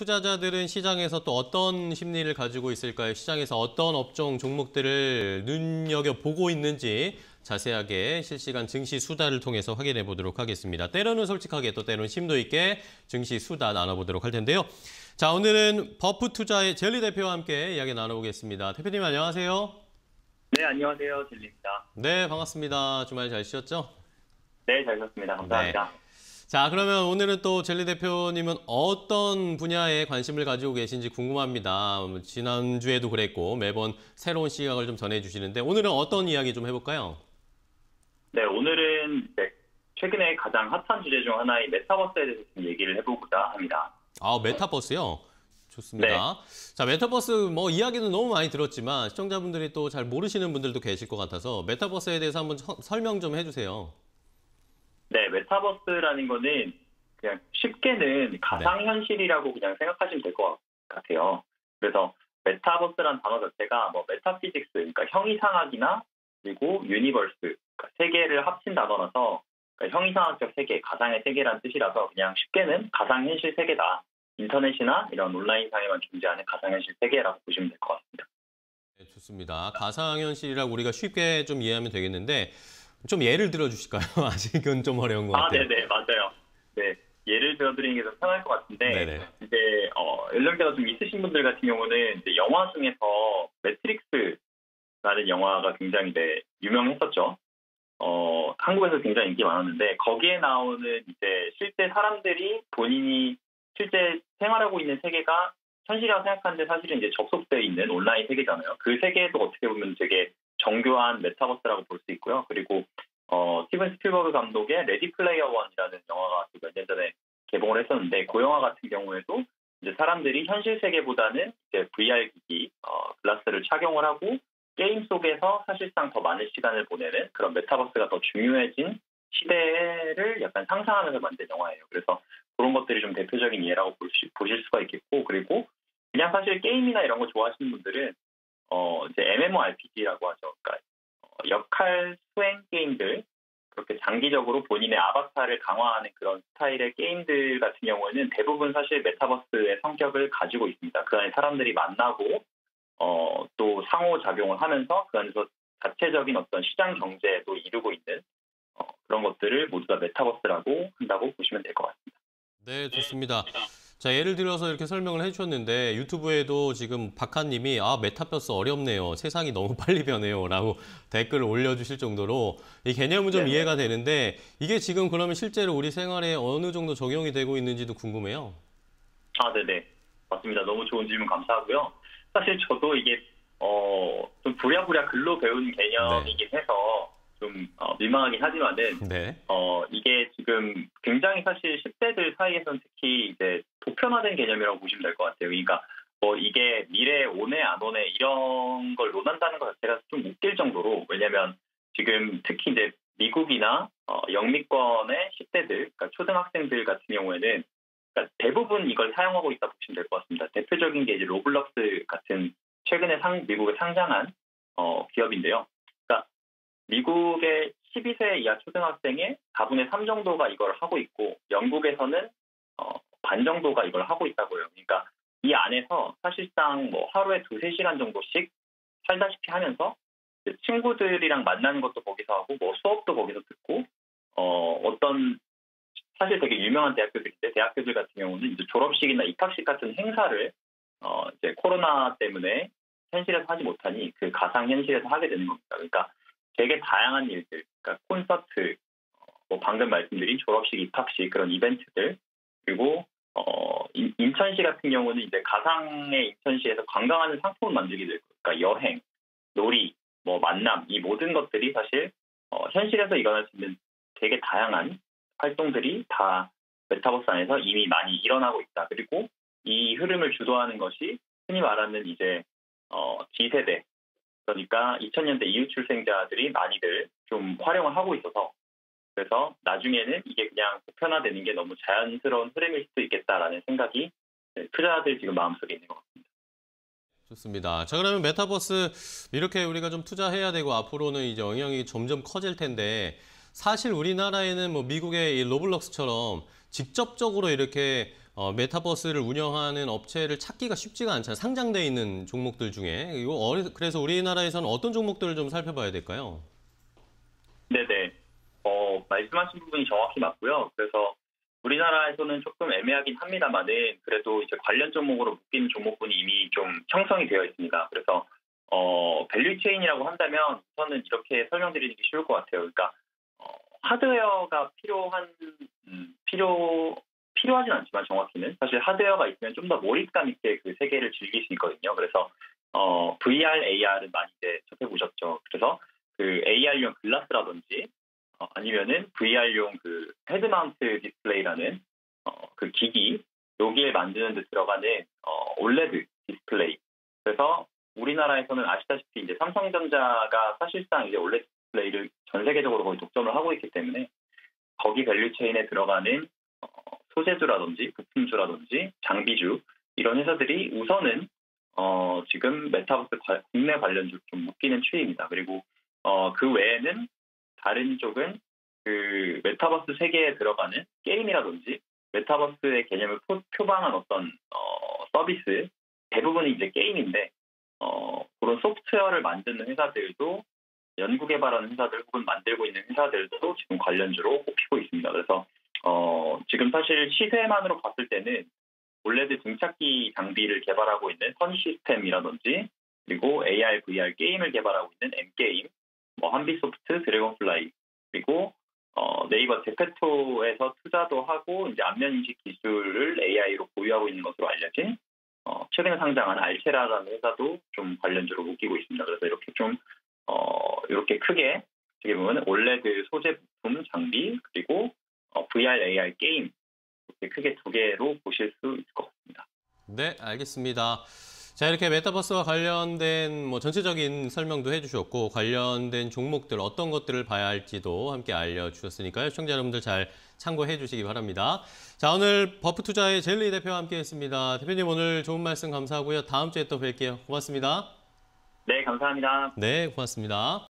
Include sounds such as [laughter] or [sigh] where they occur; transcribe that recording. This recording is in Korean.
투자자들은 시장에서 또 어떤 심리를 가지고 있을까요? 시장에서 어떤 업종 종목들을 눈여겨보고 있는지 자세하게 실시간 증시 수다를 통해서 확인해 보도록 하겠습니다. 때로는 솔직하게 또 때로는 심도 있게 증시 수다 나눠보도록 할 텐데요. 자, 오늘은 버프 투자의 젤리 대표와 함께 이야기 나눠보겠습니다. 대표님 안녕하세요. 네, 안녕하세요. 젤리입니다. 네, 반갑습니다. 주말 잘 쉬었죠? 네, 잘 쉬었습니다. 감사합니다. 자, 그러면 오늘은 또 젤리 대표님은 어떤 분야에 관심을 가지고 계신지 궁금합니다. 지난주에도 그랬고 매번 새로운 시각을 좀 전해주시는데 오늘은 어떤 이야기 좀 해볼까요? 네, 오늘은 최근에 가장 핫한 주제 중 하나인 메타버스에 대해서 좀 얘기를 해보고자 합니다. 아, 메타버스요? 좋습니다. 네. 자, 메타버스 뭐 이야기는 너무 많이 들었지만 시청자분들이 또 잘 모르시는 분들도 계실 것 같아서 메타버스에 대해서 한번 설명 좀 해주세요. 네, 메타버스라는 거는 그냥 쉽게는 가상현실이라고 그냥 생각하시면 될 것 같아요. 그래서 메타버스라는 단어 자체가 뭐 metaphysics, 그러니까 형이상학이나 그리고 universe, 그러니까 세계를 합친 단어라서 그러니까 형이상학적 세계, 가상의 세계라는 뜻이라서 그냥 쉽게는 가상현실 세계다. 인터넷이나 이런 온라인상에만 존재하는 가상현실 세계라고 보시면 될 것 같습니다. 네, 좋습니다. 가상현실이라고 우리가 쉽게 좀 이해하면 되겠는데 좀 예를 들어 주실까요? [laughs] 아직은 좀 어려운 것 아, 같아요. 네네, 맞아요. 네. 예를 들어 드리는 게더 편할 것 같은데, 네네. 이제, 어, 연령대가 좀 있으신 분들 같은 경우는 이제 영화 중에서 매트릭스라는 영화가 굉장히 네, 유명했었죠. 어, 한국에서 굉장히 인기 많았는데, 거기에 나오는 이제 실제 사람들이 본인이 실제 생활하고 있는 세계가 현실이라고 생각하는데 사실은 이제 접속되어 있는 온라인 세계잖아요. 그 세계도 어떻게 보면 되게 정교한 메타버스라고 볼 수 있고요. 그리고 어, 스티븐 스필버그 감독의 레디 플레이어 원이라는 영화가 몇 년 전에 개봉을 했었는데 그 영화 같은 경우에도 이제 사람들이 현실 세계보다는 이제 VR 기기 어, 글라스를 착용을 하고 게임 속에서 사실상 더 많은 시간을 보내는 그런 메타버스가 더 중요해진 시대를 약간 상상하면서 만든 영화예요. 그래서 그런 것들이 좀 대표적인 예라고 보실, 수가 있겠고 그리고 그냥 사실 게임이나 이런 거 좋아하시는 분들은 어, 이제 MMORPG라고 하죠. 그러니까 어, 역할 수행 게임들 그렇게 장기적으로 본인의 아바타를 강화하는 그런 스타일의 게임들 같은 경우에는 대부분 사실 메타버스의 성격을 가지고 있습니다. 그 안에 사람들이 만나고 어, 또 상호작용을 하면서 그 안에서 자체적인 어떤 시장 경제도 이루고 있는 어, 그런 것들을 모두 다 메타버스라고 한다고 보시면 될 것 같습니다. 네, 좋습니다. 자, 예를 들어서 이렇게 설명을 해주셨는데 유튜브에도 지금 박하님이 아 메타버스 어렵네요. 세상이 너무 [laughs] 빨리 변해요. 라고 댓글을 올려주실 정도로 이 개념은 좀 네네. 이해가 되는데 이게 지금 그러면 실제로 우리 생활에 어느 정도 적용이 되고 있는지도 궁금해요. 아, 네네. 맞습니다. 너무 좋은 질문 감사하고요. 사실 저도 이게, 어, 좀 부랴부랴 글로 배운 개념이긴 해서 좀 어, 민망하긴 하지만은, 네. 어, 이게 지금 굉장히 사실 10대들 사이에서는 특히 이제 보편화된 개념이라고 보시면 될 것 같아요. 그러니까 뭐 이게 미래에 오네 안 오네 이런 걸 논한다는 것 자체가 좀 웃길 정도로 왜냐면 지금 특히 이제 미국이나 어, 영미권의 10대들, 그러니까 초등학생들 같은 경우에는 그러니까 대부분 이걸 사용하고 있다 보시면 될 것 같습니다. 대표적인 게 이제 로블록스 같은 최근에 상, 미국에 상장한 어, 기업인데요. 그러니까 미국의 12세 이하 초등학생의 4분의 3 정도가 이걸 하고 있고 영국에서는 어, 반 정도가 이걸 하고 있다고요. 그러니까 이 안에서 사실상 뭐 하루에 두세 시간 정도씩 살다시피 하면서 친구들이랑 만나는 것도 거기서 하고 뭐 수업도 거기서 듣고 어, 어떤 사실 되게 유명한 대학교들인데 대학교들 같은 경우는 이제 졸업식이나 입학식 같은 행사를 어, 이제 코로나 때문에 현실에서 하지 못하니 그 가상 현실에서 하게 되는 겁니다. 그러니까 되게 다양한 일들, 그러니까 콘서트, 어, 뭐 방금 말씀드린 졸업식, 입학식 그런 이벤트들 그리고 어, 인- 인천시 같은 경우는 이제 가상의 인천시에서 관광하는 상품을 만들게 되고, 그러니까 여행, 놀이, 뭐 만남 이 모든 것들이 사실 어, 현실에서 일어날 수 있는 되게 다양한 활동들이 다 메타버스 안에서 이미 많이 일어나고 있다. 그리고 이 흐름을 주도하는 것이 흔히 말하는 이제 어, G세대 그러니까 2000년대 이후 출생자들이 많이들 좀 활용을 하고 있어서 그래서 나중에는 이게 그냥 보편화되는 게 너무 자연스러운 흐름일 수도 있겠다라는 생각이 네, 투자자들 지금 마음속에 있는 것 같습니다. 좋습니다. 자, 그러면 메타버스 이렇게 우리가 좀 투자해야 되고 앞으로는 이제 영향이 점점 커질 텐데 사실 우리나라에는 뭐 미국의 이 로블록스처럼 직접적으로 이렇게 어, 어, 메타버스를 운영하는 업체를 찾기가 쉽지가 않잖아요. 상장돼 있는 종목들 중에. 이거 어, 그래서 우리나라에서는 어떤 종목들을 좀 살펴봐야 될까요? 네네. 어, 말씀하신 부분이 정확히 맞고요. 그래서 우리나라에서는 조금 애매하긴 합니다만은 그래도 이제 관련 종목으로 묶이는 종목군이 이미 좀 형성이 되어 있습니다. 그래서 어, 밸류체인이라고 한다면 우선은 이렇게 설명드리는 게 쉬울 것 같아요. 그러니까 어, 하드웨어가 필요한 음, 필요 필요하진 않지만 정확히는 사실 하드웨어가 있으면 좀 더 몰입감 있게 그 세계를 즐길 수 있거든요. 그래서 어, VR, AR은 많이 이제 접해보셨죠. 그래서 그 AR용 글라스라든지 어, 아니면은 VR용 그 head mount 디스플레이라는 어, 그 기기 여기에 만드는 데 들어가는 어, OLED 디스플레이. 그래서 우리나라에서는 아시다시피 이제 삼성전자가 사실상 이제 OLED 디스플레이를 전 세계적으로 거의 독점을 하고 있기 때문에 거기 value chain에 들어가는 어, 소재주라든지 부품주라든지 장비주 이런 회사들이 우선은 어, 지금 메타버스 과- 국내 관련주 좀 묶이는 추이입니다. 그리고 어, 그 외에는 다른 쪽은 그 메타버스 세계에 들어가는 게임이라든지 메타버스의 개념을 표, 표방한 어떤 어, 서비스 대부분이 이제 게임인데 어, 그런 소프트웨어를 만드는 회사들도 연구 개발하는 회사들 혹은 만들고 있는 회사들도 지금 관련주로 꼽히고 있습니다. 그래서 어, 지금 사실 시세만으로 봤을 때는 OLED 증착기 장비를 개발하고 있는 선익시스템이라든지 그리고 AR, VR 게임을 개발하고 있는 M게임, 뭐 한빛소프트, 드래곤플라이 그리고 어, 네이버 제페토에서 투자도 하고 이제 안면 인식 기술을 AI로 보유하고 있는 것으로 알려진 어, 최근에 상장한 알체라라는 회사도 좀 관련주로 묶이고 있습니다. 그래서 이렇게 좀 어, 이렇게 크게 어떻게 보면 OLED 소재 부품 장비 그리고 어, VR, AR 게임 이렇게 크게 두 개로 보실 수 있을 것 같습니다. 네, 알겠습니다. 자, 이렇게 메타버스와 관련된 뭐 전체적인 설명도 해주셨고 관련된 종목들 어떤 것들을 봐야 할지도 함께 알려주셨으니까요. 시청자 여러분들 잘 참고해 주시기 바랍니다. 자, 오늘 버프 투자의 젤리 대표와 함께했습니다. 대표님 오늘 좋은 말씀 감사하고요. 다음 주에 또 뵐게요. 고맙습니다. 네, 감사합니다. 네, 고맙습니다.